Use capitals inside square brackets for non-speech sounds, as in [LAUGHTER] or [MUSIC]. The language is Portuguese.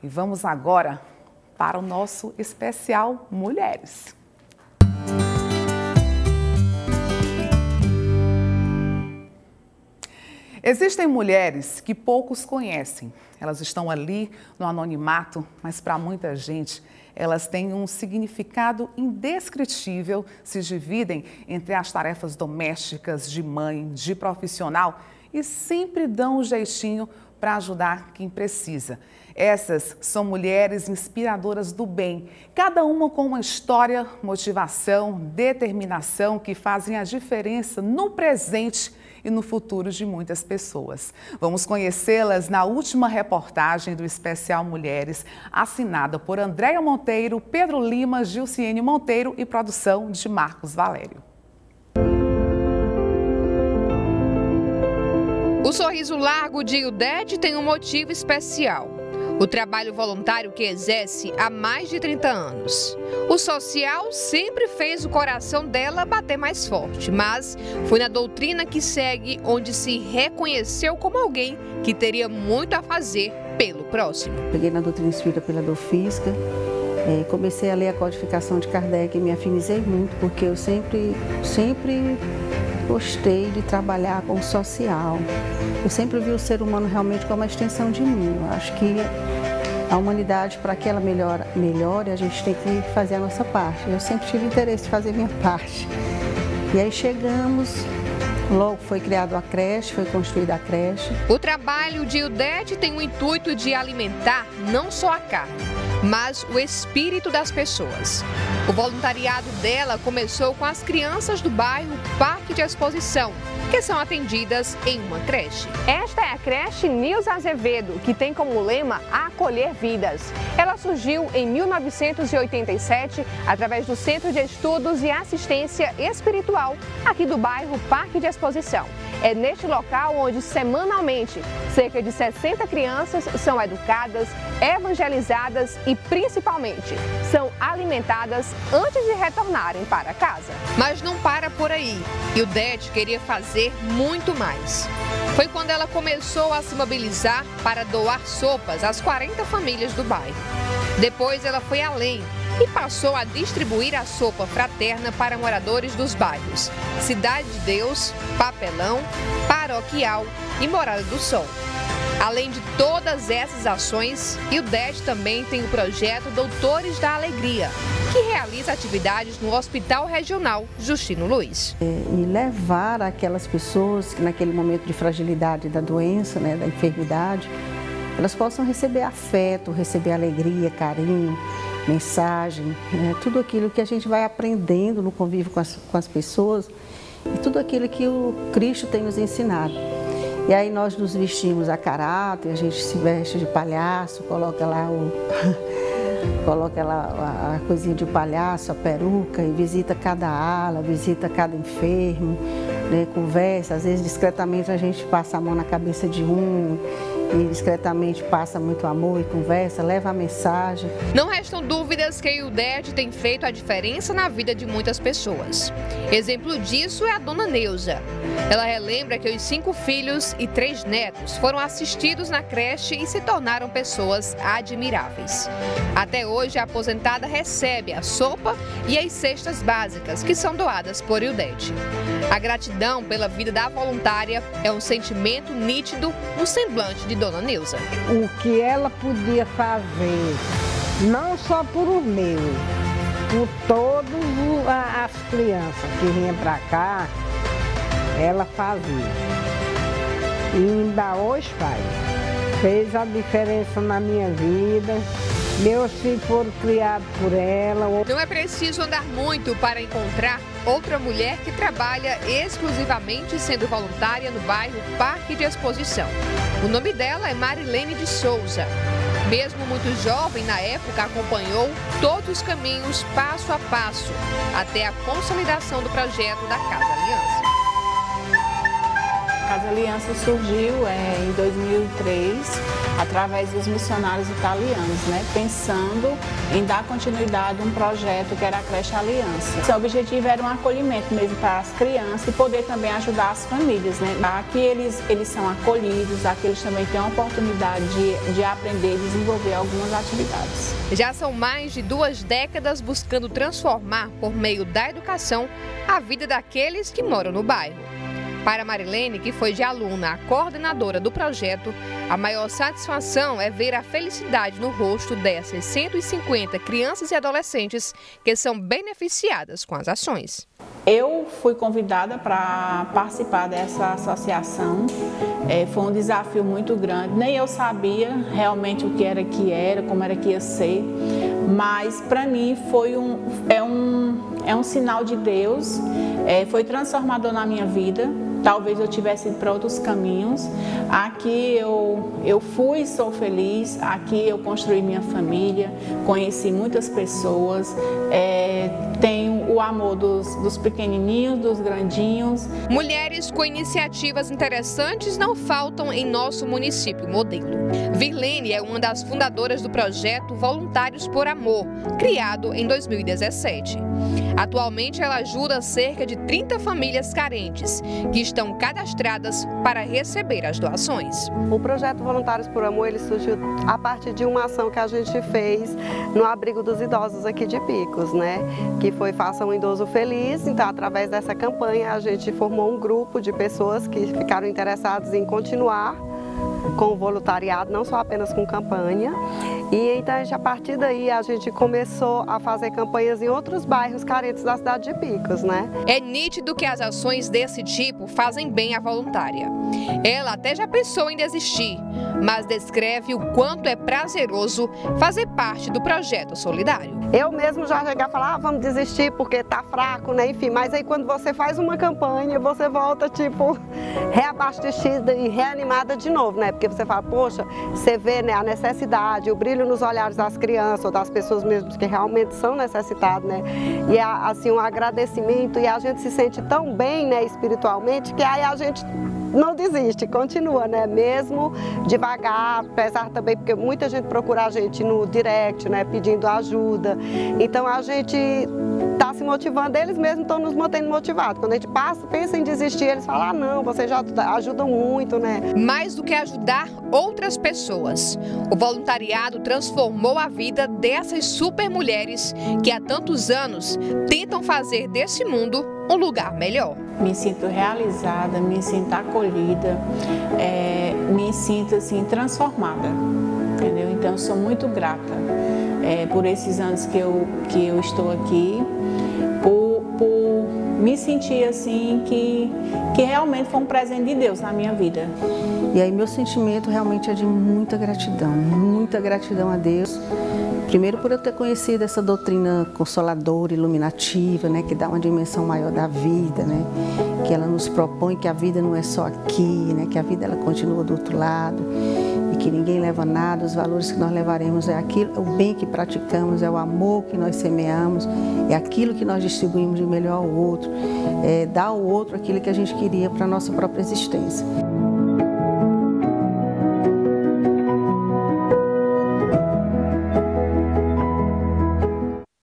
E vamos agora para o nosso especial Mulheres. Existem mulheres que poucos conhecem. Elas estão ali no anonimato, mas para muita gente elas têm um significado indescritível, se dividem entre as tarefas domésticas, de mãe, de profissional e sempre dão um jeitinho para ajudar quem precisa. Essas são mulheres inspiradoras do bem, cada uma com uma história, motivação, determinação que fazem a diferença no presente e no futuro de muitas pessoas. Vamos conhecê-las na última reportagem do Especial Mulheres, assinada por Andréia Monteiro, Pedro Lima, Gilciene Monteiro e produção de Marcos Valério. O sorriso largo de Ildete tem um motivo especial o trabalho voluntário que exerce há mais de 30 anos. O social sempre fez o coração dela bater mais forte, mas foi na doutrina que segue onde se reconheceu como alguém que teria muito a fazer pelo próximo. Peguei na doutrina espírita pela Dofisca, é, comecei a ler a codificação de Kardec e me afinizei muito, porque eu sempre, sempre gostei de trabalhar com o social. Eu sempre vi o ser humano realmente como uma extensão de mim. Eu acho que a humanidade, para que ela melhore, melhore, a gente tem que fazer a nossa parte. Eu sempre tive interesse em fazer a minha [LAUGHS] parte. E aí chegamos, Logo foi criado a creche, foi construída a creche. O trabalho de Ildete tem o intuito de alimentar não só a carne, mas o espírito das pessoas. O voluntariado dela começou com as crianças do bairro Parque de Exposição, que são atendidas em uma creche. Esta é a creche Nils Azevedo, que tem como lema acolher vidas. Ela surgiu em 1987 através do Centro de Estudos e Assistência Espiritual, aqui do bairro Parque de Exposição. É neste local onde semanalmente cerca de 60 crianças são educadas, evangelizadas e principalmente são alimentadas antes de retornarem para casa. Mas não para por aí. E o Det queria fazer muito mais. Foi quando ela começou a se mobilizar para doar sopas às 40 famílias do bairro. Depois ela foi além e passou a distribuir a sopa fraterna para moradores dos bairros Cidade de Deus, Papelão, Paroquial e Morada do Sol. Além de todas essas ações, o DED também tem o projeto Doutores da Alegria, que realiza atividades no Hospital Regional Justino Luiz. É, e levar aquelas pessoas que naquele momento de fragilidade da doença, né, da enfermidade, elas possam receber afeto, receber alegria, carinho, mensagem, né, tudo aquilo que a gente vai aprendendo no convívio com as, com as pessoas e tudo aquilo que o Cristo tem nos ensinado. E aí nós nos vestimos a caráter, a gente se veste de palhaço, coloca lá o [LAUGHS] coloca lá a coisinha de palhaço, a peruca e visita cada ala, visita cada enfermo, né, conversa, às vezes discretamente a gente passa a mão na cabeça de um e discretamente passa muito amor e conversa, leva a mensagem. Não restam dúvidas que o DED tem feito a diferença na vida de muitas pessoas. Exemplo disso é a dona Neuza. Ela relembra que os cinco filhos e três netos foram assistidos na creche e se tornaram pessoas admiráveis. Até hoje, a aposentada recebe a sopa e as cestas básicas, que são doadas por Ildete. A gratidão pela vida da voluntária é um sentimento nítido no semblante de Dona Neuza. O que ela podia fazer, não só por o meu, por todas as crianças que vinham para cá, ela fazia. E ainda hoje faz. Fez a diferença na minha vida. Meus filhos foram criados por ela. Não é preciso andar muito para encontrar outra mulher que trabalha exclusivamente sendo voluntária no bairro Parque de Exposição. O nome dela é Marilene de Souza. Mesmo muito jovem, na época acompanhou todos os caminhos passo a passo até a consolidação do projeto da Casa Aliança. A Casa Aliança surgiu é, em 2003 através dos missionários italianos, né? pensando em dar continuidade a um projeto que era a Creche Aliança. O objetivo era um acolhimento mesmo para as crianças e poder também ajudar as famílias. Né? Aqui eles, eles são acolhidos, aqui eles também têm a oportunidade de, de aprender e desenvolver algumas atividades. Já são mais de duas décadas buscando transformar, por meio da educação, a vida daqueles que moram no bairro. Para Marilene, que foi de aluna a coordenadora do projeto, a maior satisfação é ver a felicidade no rosto dessas 150 crianças e adolescentes que são beneficiadas com as ações. Eu fui convidada para participar dessa associação. É, foi um desafio muito grande. Nem eu sabia realmente o que era que era, como era que ia ser. Mas para mim foi um, é um, é um sinal de Deus. É, foi transformador na minha vida talvez eu tivesse ido para outros caminhos. Aqui eu, eu fui e sou feliz, aqui eu construí minha família, conheci muitas pessoas, é, tenho o amor dos, dos pequenininhos, dos grandinhos. Mulheres com iniciativas interessantes não faltam em nosso município modelo. Virlene é uma das fundadoras do projeto Voluntários por Amor, criado em 2017. Atualmente, ela ajuda cerca de 30 famílias carentes que estão cadastradas para receber as doações. O projeto Voluntários por Amor ele surgiu a partir de uma ação que a gente fez no abrigo dos idosos aqui de Picos, né? Que foi Faça um Idoso Feliz. Então, através dessa campanha, a gente formou um grupo de pessoas que ficaram interessadas em continuar com o voluntariado, não só apenas com campanha. E então, a partir daí, a gente começou a fazer campanhas em outros bairros carentes da cidade de Picos, né? É nítido que as ações desse tipo fazem bem à voluntária. Ela até já pensou em desistir, mas descreve o quanto é prazeroso fazer parte do projeto solidário. Eu mesmo já cheguei a falar, ah, vamos desistir porque tá fraco, né? Enfim, mas aí quando você faz uma campanha, você volta, tipo, [LAUGHS] reabastecida e reanimada de novo, né? Porque você fala, poxa, você vê né, a necessidade, o brilho nos olhares das crianças ou das pessoas mesmo que realmente são necessitadas, né? E é, assim, um agradecimento e a gente se sente tão bem, né, espiritualmente, que aí a gente não desiste, continua, né? Mesmo devagar, apesar também, porque muita gente procura a gente no direct, né? Pedindo ajuda. Então a gente está se motivando, eles mesmos estão nos mantendo motivados. Quando a gente passa, pensa em desistir, eles falam, ah, não, vocês já ajudam muito, né? Mais do que ajudar outras pessoas, o voluntariado transformou a vida dessas super mulheres que há tantos anos tentam fazer desse mundo um lugar melhor. Me sinto realizada, me sinto acolhida, é, me sinto assim transformada, entendeu? Então sou muito grata é, por esses anos que eu, que eu estou aqui, por, por me sentir assim que, que realmente foi um presente de Deus na minha vida. E aí meu sentimento realmente é de muita gratidão, muita gratidão a Deus Primeiro por eu ter conhecido essa doutrina consoladora, iluminativa, né, que dá uma dimensão maior da vida, né, que ela nos propõe que a vida não é só aqui, né, que a vida ela continua do outro lado e que ninguém leva nada, os valores que nós levaremos é aquilo, é o bem que praticamos, é o amor que nós semeamos, é aquilo que nós distribuímos de melhor ao outro, é dar ao outro aquilo que a gente queria para a nossa própria existência.